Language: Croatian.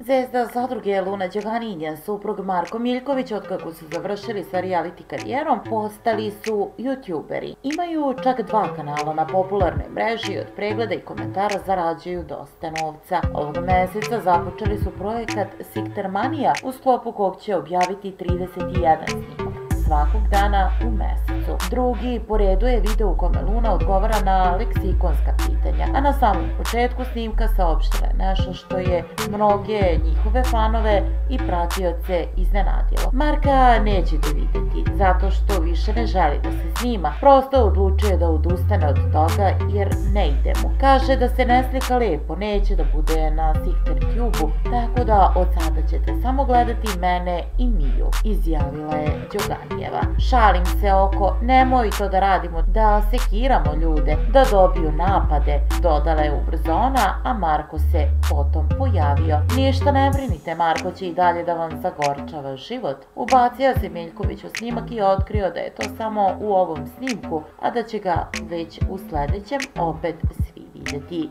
Zvezda zadruge Luna Đogani suprug Marko Miljković, otkako su završili sa reality karijerom, postali su youtuberi. Imaju čak dva kanala na popularnoj mreži i od pregleda i komentara zarađuju dosta novca. Ovog meseca započeli su projekat Siktermanija u sklopu kog će objaviti 31 snimak svakog dana u mesecu. Drugi po redu je video u kome Luna odgovara na leksikonska pitanja, a na samom početku snimka saopštila nešto što je mnoge njihove fanove i pratioce iznenadilo. Marka nećete vidjeti zato što više ne želi da se snima, prosto odlučuje da odustane od toga jer ne ide mu. Kaže da se ne slika lepo, neće da bude na Sikter tube tako da od sada ćete samo gledati mene i Miju, izjavila je Đoganijeva. Šalim se oko, nemoj to da radimo, da sekiramo ljude, da dobiju napade, dodala je ubrzona, a Marko se potom pojavio. Ništa ne brinite, Marko će i dalje da vam zagorčava život. Ubacio se Miljković u snimak i otkrio da je to samo u ovom snimku, a da će ga već u sljedećem opet svi vidjeti.